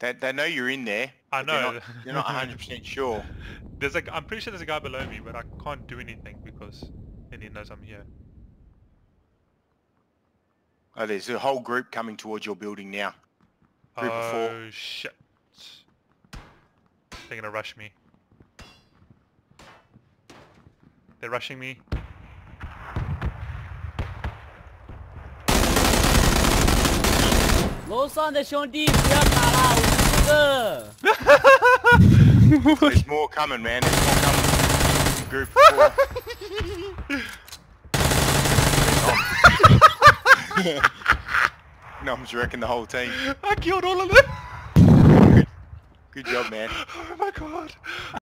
They, they know you're in there. I know. not- They're not 100% sure. There's like I'm pretty sure there's a guy below me, but I can't do anything because then he knows I'm here. Oh, there's a whole group coming towards your building now. Group of four. oh shit! They're gonna rush me. They're rushing me. Sondershon. There's more coming, man. There's more coming. Group four. no, I'm just wrecking the whole team. I killed all of them. Good job, man. Oh my god.